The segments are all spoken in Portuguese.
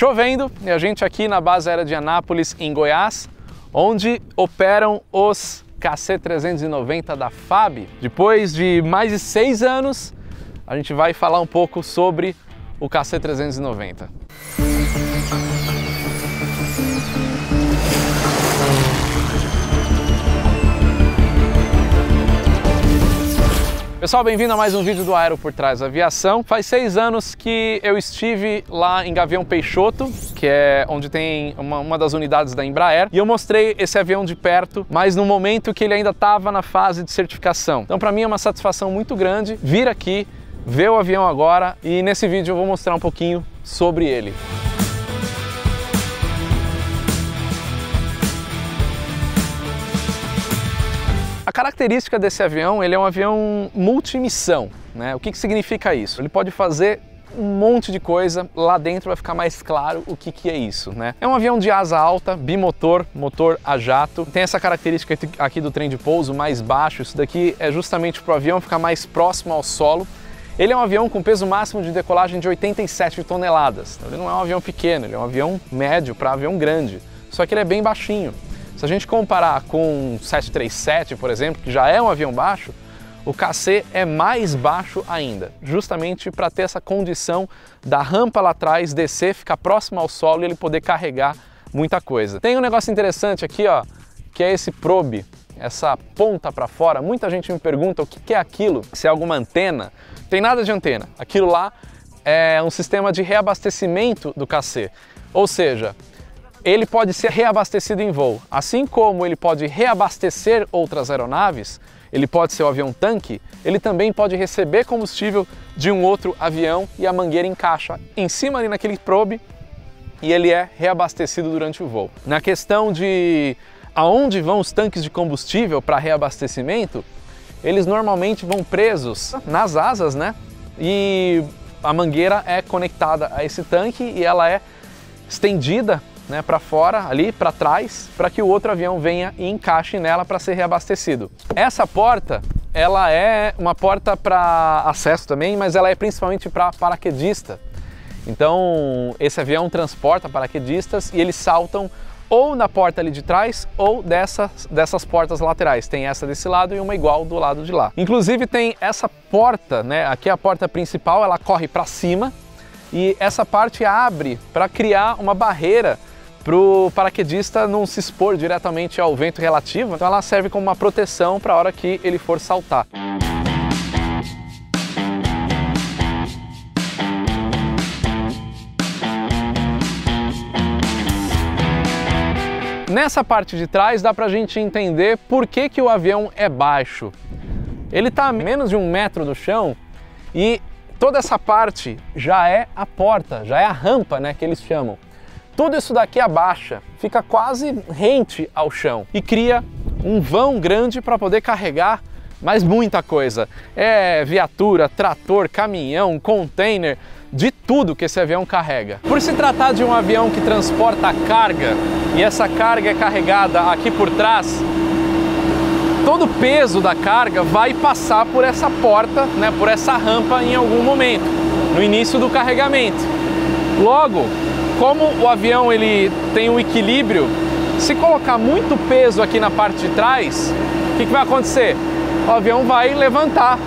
Chovendo e a gente aqui na base aérea de Anápolis, em Goiás, onde operam os KC-390 da FAB. Depois de mais de seis anos, a gente vai falar um pouco sobre o KC-390. Pessoal, bem-vindo a mais um vídeo do Aero por Trás da Aviação. Faz seis anos que eu estive lá em Gavião Peixoto, que é onde tem uma, uma das unidades da Embraer, e eu mostrei esse avião de perto, mas no momento que ele ainda estava na fase de certificação. Então, para mim é uma satisfação muito grande vir aqui, ver o avião agora, e nesse vídeo eu vou mostrar um pouquinho sobre ele. A característica desse avião, ele é um avião multimissão. Né? O que, que significa isso? Ele pode fazer um monte de coisa, lá dentro vai ficar mais claro o que, que é isso, né? É um avião de asa alta, bimotor, motor a jato, tem essa característica aqui do trem de pouso mais baixo, isso daqui é justamente para o avião ficar mais próximo ao solo. Ele é um avião com peso máximo de decolagem de 87 toneladas, então, ele não é um avião pequeno, ele é um avião médio para avião grande, só que ele é bem baixinho. Se a gente comparar com o 737, por exemplo, que já é um avião baixo, o KC é mais baixo ainda, justamente para ter essa condição da rampa lá atrás descer, ficar próximo ao solo e ele poder carregar muita coisa. Tem um negócio interessante aqui, ó, que é esse probe, essa ponta para fora. Muita gente me pergunta o que é aquilo, se é alguma antena. Tem nada de antena. Aquilo lá é um sistema de reabastecimento do KC. Ou seja, ele pode ser reabastecido em voo. Assim como ele pode reabastecer outras aeronaves, ele pode ser o avião tanque, ele também pode receber combustível de um outro avião e a mangueira encaixa em cima ali naquele probe e ele é reabastecido durante o voo. Na questão de aonde vão os tanques de combustível para reabastecimento, eles normalmente vão presos nas asas, né? E a mangueira é conectada a esse tanque e ela é estendida né, para fora, ali para trás, para que o outro avião venha e encaixe nela para ser reabastecido. Essa porta, ela é uma porta para acesso também, mas ela é principalmente para paraquedista. Então, esse avião transporta paraquedistas e eles saltam ou na porta ali de trás ou dessas, dessas portas laterais. Tem essa desse lado e uma igual do lado de lá. Inclusive tem essa porta, né? Aqui é a porta principal, ela corre para cima e essa parte abre para criar uma barreira para o paraquedista não se expor diretamente ao vento relativo, então ela serve como uma proteção para a hora que ele for saltar. Nessa parte de trás dá para a gente entender por que, que o avião é baixo. Ele está a menos de um metro do chão e toda essa parte já é a porta, já é a rampa né, que eles chamam. Tudo isso daqui abaixa, fica quase rente ao chão e cria um vão grande para poder carregar mais muita coisa. É viatura, trator, caminhão, container, de tudo que esse avião carrega. Por se tratar de um avião que transporta carga e essa carga é carregada aqui por trás, todo o peso da carga vai passar por essa porta, né, por essa rampa em algum momento, no início do carregamento. Logo, como o avião ele tem um equilíbrio, se colocar muito peso aqui na parte de trás, o que, que vai acontecer? O avião vai levantar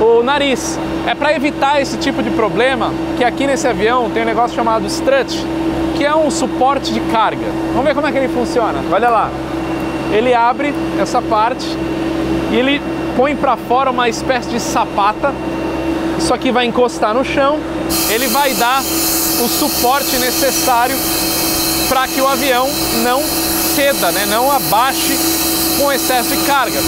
o nariz. É para evitar esse tipo de problema que aqui nesse avião tem um negócio chamado strut, que é um suporte de carga. Vamos ver como é que ele funciona. Olha lá. Ele abre essa parte e ele põe para fora uma espécie de sapata. Isso aqui vai encostar no chão. Ele vai dar o suporte necessário para que o avião não ceda, né? não abaixe com excesso de carga.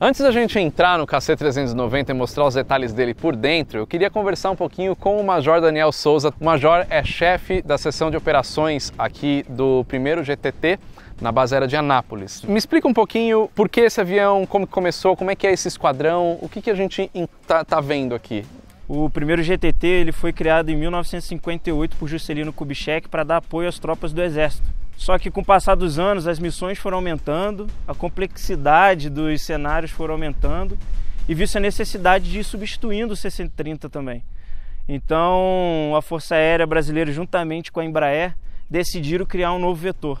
Antes da gente entrar no KC390 e mostrar os detalhes dele por dentro, eu queria conversar um pouquinho com o Major Daniel Souza. O Major é chefe da seção de operações aqui do primeiro GTT na base aérea de Anápolis. Me explica um pouquinho por que esse avião, como começou, como é que é esse esquadrão, o que, que a gente está tá vendo aqui? O primeiro GTT ele foi criado em 1958 por Juscelino Kubitschek para dar apoio às tropas do Exército. Só que com o passar dos anos, as missões foram aumentando, a complexidade dos cenários foram aumentando e viu-se a necessidade de ir substituindo o C-130 também. Então, a Força Aérea Brasileira, juntamente com a Embraer, decidiram criar um novo vetor.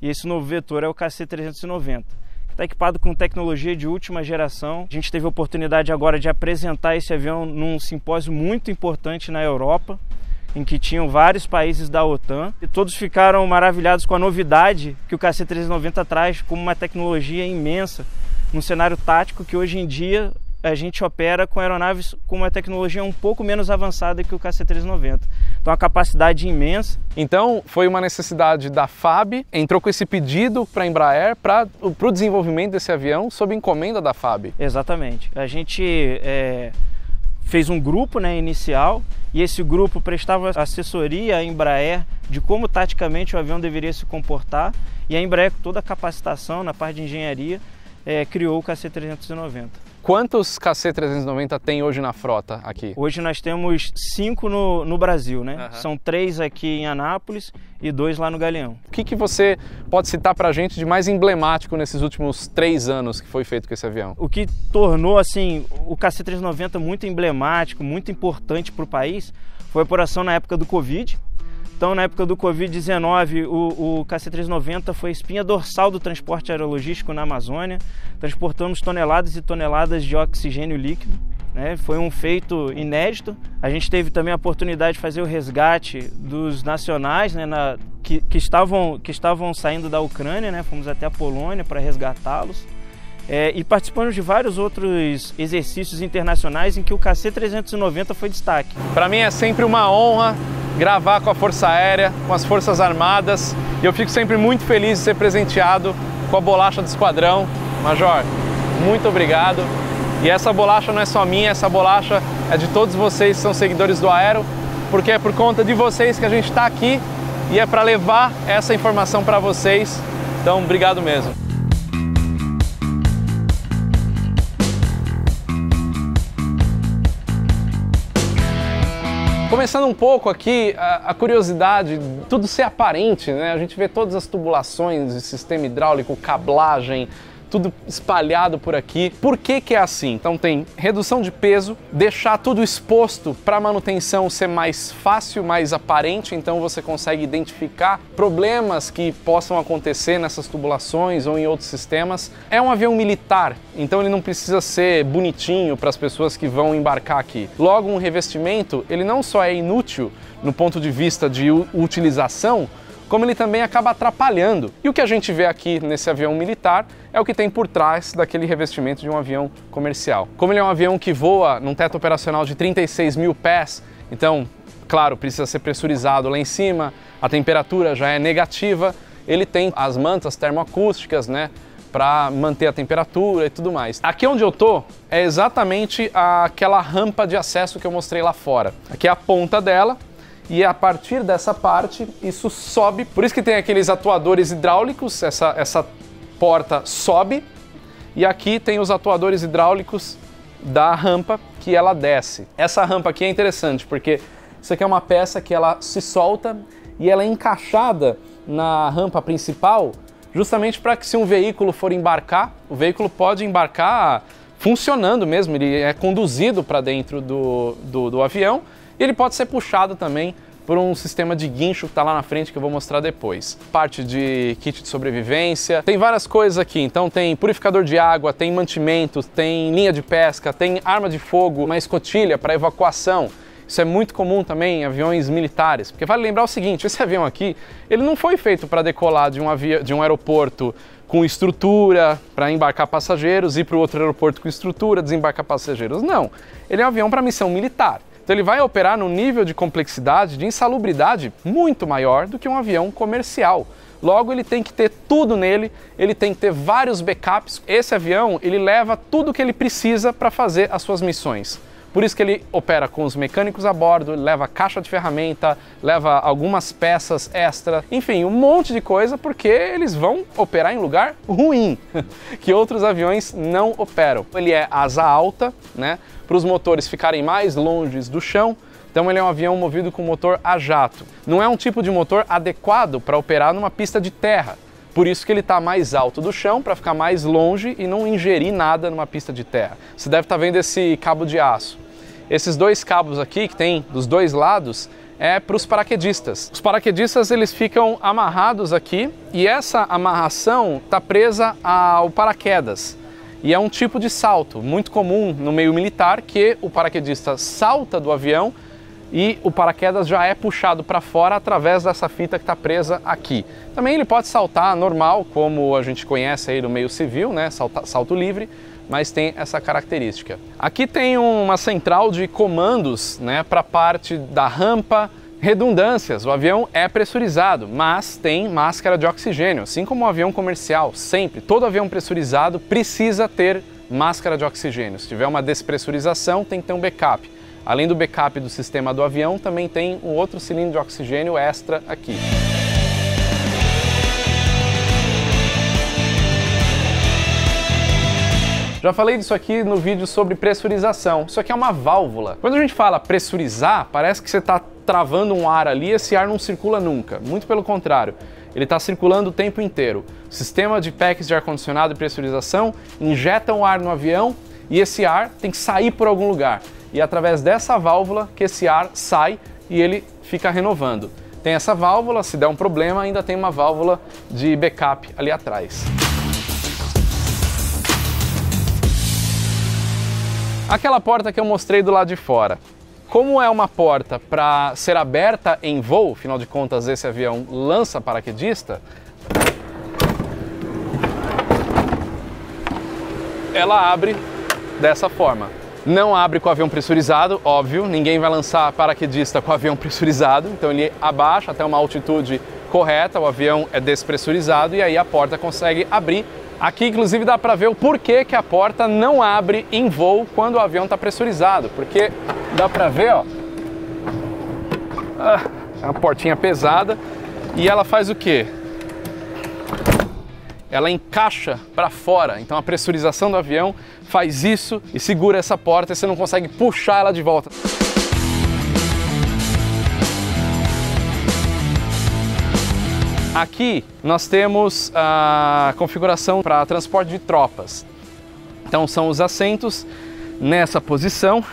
E esse novo vetor é o KC-390. Está equipado com tecnologia de última geração. A gente teve a oportunidade agora de apresentar esse avião num simpósio muito importante na Europa, em que tinham vários países da OTAN e todos ficaram maravilhados com a novidade que o KC-390 traz como uma tecnologia imensa num cenário tático que hoje em dia a gente opera com aeronaves com uma tecnologia um pouco menos avançada que o KC-390. Então, a capacidade imensa. Então, foi uma necessidade da FAB, entrou com esse pedido para a Embraer para o desenvolvimento desse avião sob encomenda da FAB. Exatamente. A gente é, fez um grupo né, inicial e esse grupo prestava assessoria à Embraer de como taticamente o avião deveria se comportar e a Embraer, com toda a capacitação na parte de engenharia, é, criou o KC-390. Quantos KC-390 tem hoje na frota aqui? Hoje nós temos cinco no, no Brasil, né? Uhum. São três aqui em Anápolis e dois lá no Galeão. O que, que você pode citar para a gente de mais emblemático nesses últimos três anos que foi feito com esse avião? O que tornou assim o KC-390 muito emblemático, muito importante para o país foi a operação na época do Covid, então, na época do Covid-19, o, o KC-390 foi a espinha dorsal do transporte aerologístico na Amazônia. Transportamos toneladas e toneladas de oxigênio líquido. Né? Foi um feito inédito. A gente teve também a oportunidade de fazer o resgate dos nacionais né, na, que, que, estavam, que estavam saindo da Ucrânia. Né? Fomos até a Polônia para resgatá-los. É, e participamos de vários outros exercícios internacionais em que o KC-390 foi destaque. Para mim é sempre uma honra gravar com a Força Aérea, com as Forças Armadas. E eu fico sempre muito feliz de ser presenteado com a bolacha do esquadrão. Major, muito obrigado. E essa bolacha não é só minha, essa bolacha é de todos vocês que são seguidores do Aero, porque é por conta de vocês que a gente está aqui e é para levar essa informação para vocês. Então, obrigado mesmo. Começando um pouco aqui, a, a, curiosidade, tudo ser aparente, né? A gente vê todas as tubulações sistema hidráulico, cablagem, tudo espalhado por aqui. Por que, que é assim? Então tem redução de peso, deixar tudo exposto para manutenção ser mais fácil, mais aparente, então você consegue identificar problemas que possam acontecer nessas tubulações ou em outros sistemas. É um avião militar, então ele não precisa ser bonitinho para as pessoas que vão embarcar aqui. Logo, um revestimento, ele não só é inútil no ponto de vista de utilização, como ele também acaba atrapalhando. E o que a gente vê aqui nesse avião militar é o que tem por trás daquele revestimento de um avião comercial. Como ele é um avião que voa num teto operacional de 36 mil pés, então, claro, precisa ser pressurizado lá em cima, a temperatura já é negativa, ele tem as mantas termoacústicas, né? para manter a temperatura e tudo mais. Aqui onde eu tô é exatamente aquela rampa de acesso que eu mostrei lá fora. Aqui é a ponta dela, e a partir dessa parte isso sobe. Por isso que tem aqueles atuadores hidráulicos, essa, essa porta sobe e aqui tem os atuadores hidráulicos da rampa que ela desce. Essa rampa aqui é interessante porque isso aqui é uma peça que ela se solta e ela é encaixada na rampa principal justamente para que se um veículo for embarcar, o veículo pode embarcar funcionando mesmo, ele é conduzido para dentro do, do, do avião e ele pode ser puxado também por um sistema de guincho que está lá na frente que eu vou mostrar depois. Parte de kit de sobrevivência, tem várias coisas aqui, então tem purificador de água, tem mantimentos, tem linha de pesca, tem arma de fogo, uma escotilha para evacuação. Isso é muito comum também em aviões militares, porque vale lembrar o seguinte, esse avião aqui, ele não foi feito para decolar de um, de um aeroporto com estrutura para embarcar passageiros e para o outro aeroporto com estrutura, desembarcar passageiros. Não, ele é um avião para missão militar. Então ele vai operar num nível de complexidade, de insalubridade muito maior do que um avião comercial. Logo, ele tem que ter tudo nele, ele tem que ter vários backups. Esse avião, ele leva tudo que ele precisa para fazer as suas missões. Por isso que ele opera com os mecânicos a bordo, leva caixa de ferramenta, leva algumas peças extra, enfim, um monte de coisa, porque eles vão operar em lugar ruim, que outros aviões não operam. Ele é asa alta, né? Para os motores ficarem mais longe do chão. Então ele é um avião movido com motor a jato. Não é um tipo de motor adequado para operar numa pista de terra. Por isso que ele está mais alto do chão, para ficar mais longe e não ingerir nada numa pista de terra. Você deve estar tá vendo esse cabo de aço. Esses dois cabos aqui, que tem dos dois lados, é para os paraquedistas. Os paraquedistas eles ficam amarrados aqui e essa amarração está presa ao paraquedas. E é um tipo de salto muito comum no meio militar que o paraquedista salta do avião e o paraquedas já é puxado para fora através dessa fita que está presa aqui. Também ele pode saltar normal, como a gente conhece aí no meio civil, né? Salta, salto livre, mas tem essa característica. Aqui tem uma central de comandos né, para parte da rampa, redundâncias. O avião é pressurizado, mas tem máscara de oxigênio, assim como um avião comercial, sempre. Todo avião pressurizado precisa ter máscara de oxigênio. Se tiver uma despressurização, tem que ter um backup. Além do backup do sistema do avião, também tem um outro cilindro de oxigênio extra aqui. Já falei disso aqui no vídeo sobre pressurização. Isso aqui é uma válvula. Quando a gente fala pressurizar, parece que você está travando um ar ali esse ar não circula nunca. Muito pelo contrário, ele está circulando o tempo inteiro. O sistema de packs de ar-condicionado e pressurização injetam ar no avião e esse ar tem que sair por algum lugar. E é através dessa válvula que esse ar sai e ele fica renovando. Tem essa válvula, se der um problema, ainda tem uma válvula de backup ali atrás. Aquela porta que eu mostrei do lado de fora. Como é uma porta para ser aberta em voo, afinal de contas esse avião lança paraquedista, ela abre dessa forma. Não abre com o avião pressurizado, óbvio, ninguém vai lançar paraquedista com o avião pressurizado, então ele abaixa até uma altitude correta, o avião é despressurizado e aí a porta consegue abrir. Aqui, inclusive, dá para ver o porquê que a porta não abre em voo quando o avião está pressurizado, porque dá para ver, ó, ah, é uma portinha pesada e ela faz o quê? Ela encaixa para fora, então a pressurização do avião faz isso e segura essa porta e você não consegue puxar ela de volta. Aqui nós temos a configuração para transporte de tropas. Então são os assentos nessa posição,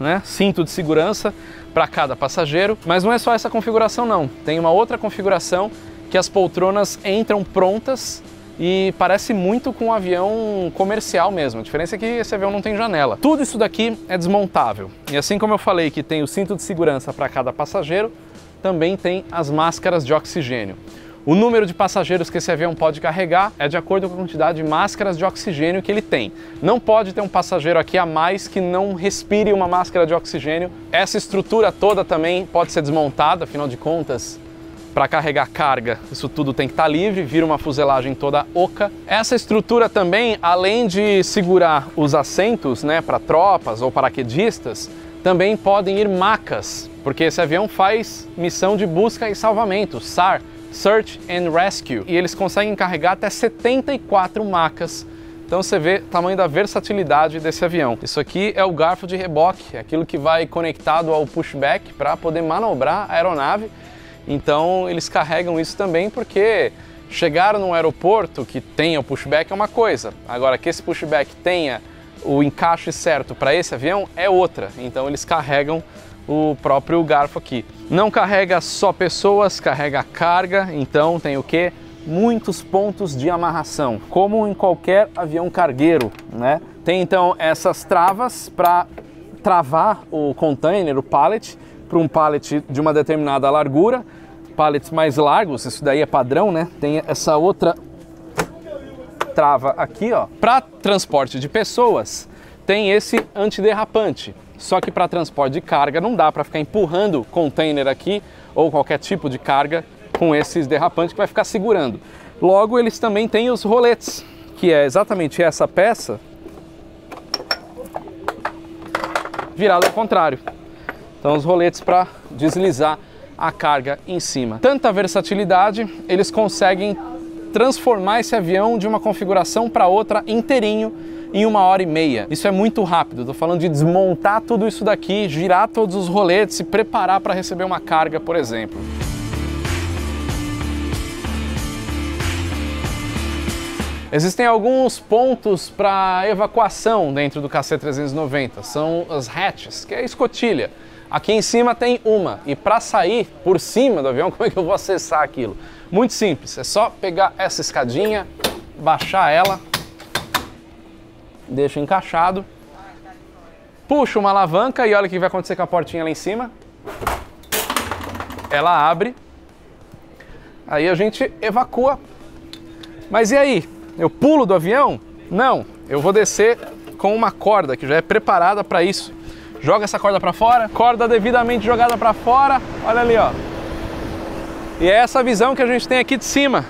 né? cinto de segurança para cada passageiro. Mas não é só essa configuração não, tem uma outra configuração que as poltronas entram prontas e parece muito com um avião comercial mesmo. A diferença é que esse avião não tem janela. Tudo isso daqui é desmontável. E assim como eu falei que tem o cinto de segurança para cada passageiro, também tem as máscaras de oxigênio. O número de passageiros que esse avião pode carregar é de acordo com a quantidade de máscaras de oxigênio que ele tem. Não pode ter um passageiro aqui a mais que não respire uma máscara de oxigênio. Essa estrutura toda também pode ser desmontada, afinal de contas, para carregar carga, isso tudo tem que estar tá livre, vira uma fuselagem toda oca. Essa estrutura também, além de segurar os assentos né, para tropas ou paraquedistas, também podem ir macas, porque esse avião faz missão de busca e salvamento, SAR, Search and Rescue, e eles conseguem carregar até 74 macas. Então você vê o tamanho da versatilidade desse avião. Isso aqui é o garfo de reboque, aquilo que vai conectado ao pushback para poder manobrar a aeronave. Então eles carregam isso também porque chegar num aeroporto que tenha o pushback é uma coisa, agora que esse pushback tenha o encaixe certo para esse avião é outra. Então eles carregam o próprio garfo aqui. Não carrega só pessoas, carrega carga, então tem o que? Muitos pontos de amarração, como em qualquer avião cargueiro, né? Tem então essas travas para travar o container, o pallet, para um pallet de uma determinada largura, pallets mais largos, isso daí é padrão, né? Tem essa outra trava aqui, ó. Para transporte de pessoas, tem esse antiderrapante. Só que para transporte de carga não dá para ficar empurrando container aqui ou qualquer tipo de carga com esses derrapantes que vai ficar segurando. Logo, eles também têm os roletes, que é exatamente essa peça virada ao contrário. Então, os roletes para deslizar a carga em cima. Tanta versatilidade, eles conseguem transformar esse avião de uma configuração para outra inteirinho em uma hora e meia. Isso é muito rápido, estou falando de desmontar tudo isso daqui, girar todos os roletes e preparar para receber uma carga, por exemplo. Existem alguns pontos para evacuação dentro do KC-390, são as hatches, que é a escotilha. Aqui em cima tem uma, e para sair por cima do avião, como é que eu vou acessar aquilo? Muito simples, é só pegar essa escadinha, baixar ela, deixa encaixado, puxa uma alavanca e olha o que vai acontecer com a portinha lá em cima. Ela abre, aí a gente evacua. Mas e aí? Eu pulo do avião? Não, eu vou descer com uma corda que já é preparada para isso. Joga essa corda para fora, corda devidamente jogada para fora. Olha ali, ó. E é essa visão que a gente tem aqui de cima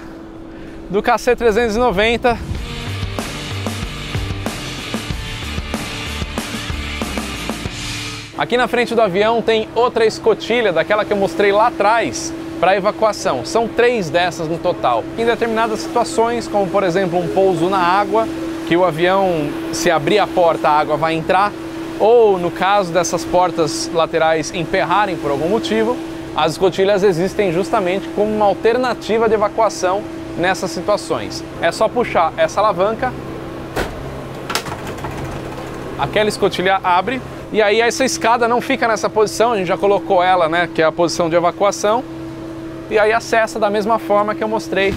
do KC390. Aqui na frente do avião tem outra escotilha daquela que eu mostrei lá atrás, para evacuação. São três dessas no total. Em determinadas situações, como por exemplo um pouso na água, que o avião, se abrir a porta, a água vai entrar, ou no caso dessas portas laterais emperrarem por algum motivo, as escotilhas existem justamente como uma alternativa de evacuação nessas situações. É só puxar essa alavanca, aquela escotilha abre e aí essa escada não fica nessa posição, a gente já colocou ela, né, que é a posição de evacuação, e aí acessa da mesma forma que eu mostrei.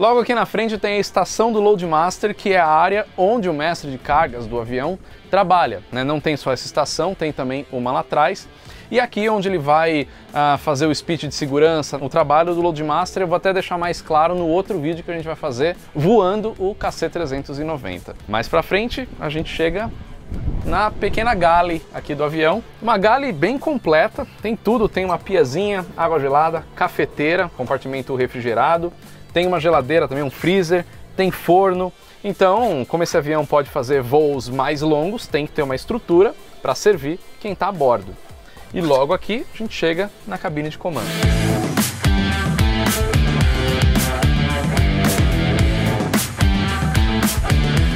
Logo aqui na frente tem a estação do Loadmaster, que é a área onde o mestre de cargas do avião trabalha. Né? Não tem só essa estação, tem também uma lá atrás. E aqui onde ele vai uh, fazer o speech de segurança, o trabalho do Loadmaster, eu vou até deixar mais claro no outro vídeo que a gente vai fazer voando o KC-390. Mais pra frente a gente chega na pequena galley aqui do avião. Uma galley bem completa, tem tudo, tem uma piazinha, água gelada, cafeteira, compartimento refrigerado, tem uma geladeira também, um freezer, tem forno. Então, como esse avião pode fazer voos mais longos, tem que ter uma estrutura para servir quem está a bordo. E logo aqui a gente chega na cabine de comando.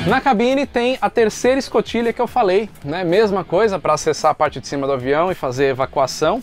Na cabine tem a terceira escotilha que eu falei, né? Mesma coisa para acessar a parte de cima do avião e fazer evacuação.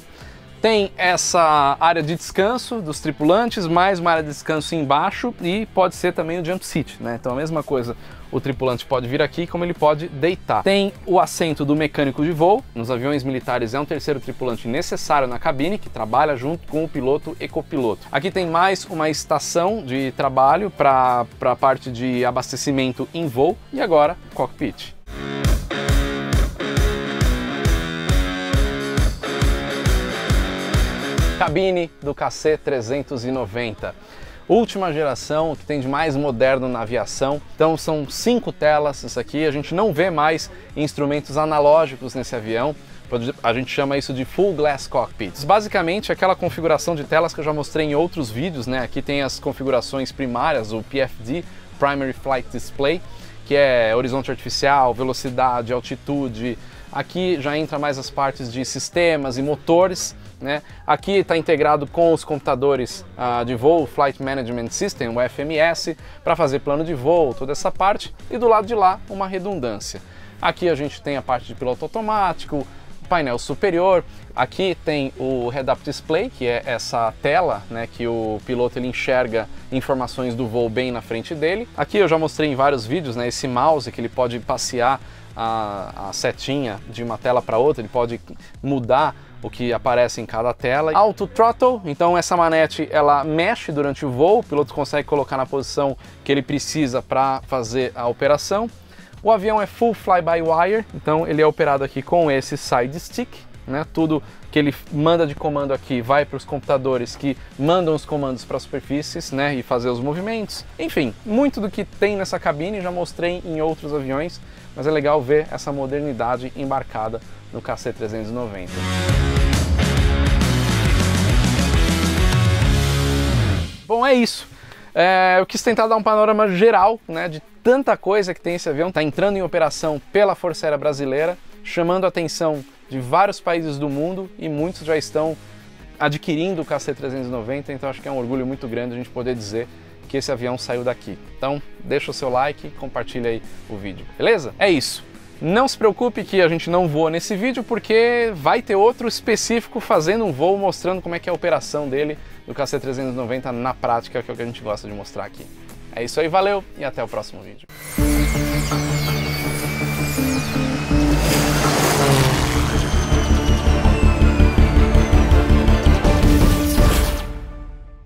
Tem essa área de descanso dos tripulantes, mais uma área de descanso embaixo e pode ser também o jump seat, né? Então a mesma coisa, o tripulante pode vir aqui como ele pode deitar. Tem o assento do mecânico de voo, nos aviões militares é um terceiro tripulante necessário na cabine, que trabalha junto com o piloto e copiloto. Aqui tem mais uma estação de trabalho para a parte de abastecimento em voo e agora cockpit. Cabine do KC390. Última geração, que tem de mais moderno na aviação. Então são cinco telas isso aqui. A gente não vê mais instrumentos analógicos nesse avião. A gente chama isso de Full Glass Cockpits. Basicamente, aquela configuração de telas que eu já mostrei em outros vídeos, né? Aqui tem as configurações primárias, o PFD, Primary Flight Display, que é horizonte artificial, velocidade, altitude. Aqui já entra mais as partes de sistemas e motores. Né? Aqui está integrado com os computadores uh, de voo, Flight Management System, o FMS, para fazer plano de voo, toda essa parte, e do lado de lá uma redundância. Aqui a gente tem a parte de piloto automático, painel superior, aqui tem o Head-Up Display, que é essa tela né, que o piloto ele enxerga informações do voo bem na frente dele. Aqui eu já mostrei em vários vídeos né, esse mouse que ele pode passear a, a setinha de uma tela para outra, ele pode mudar o que aparece em cada tela. Auto Throttle, então essa manete ela mexe durante o voo, o piloto consegue colocar na posição que ele precisa para fazer a operação. O avião é full fly-by-wire, então ele é operado aqui com esse side stick, né? Tudo que ele manda de comando aqui vai para os computadores que mandam os comandos para as superfícies, né? E fazer os movimentos. Enfim, muito do que tem nessa cabine já mostrei em outros aviões, mas é legal ver essa modernidade embarcada no KC390. Bom, é isso. É, eu quis tentar dar um panorama geral né, de tanta coisa que tem esse avião. Está entrando em operação pela Força Aérea Brasileira, chamando a atenção de vários países do mundo e muitos já estão adquirindo o KC-390, então acho que é um orgulho muito grande a gente poder dizer que esse avião saiu daqui. Então, deixa o seu like, compartilha aí o vídeo, beleza? É isso. Não se preocupe que a gente não voa nesse vídeo porque vai ter outro específico fazendo um voo mostrando como é que é a operação dele do KC390 na prática, que é o que a gente gosta de mostrar aqui. É isso aí, valeu e até o próximo vídeo.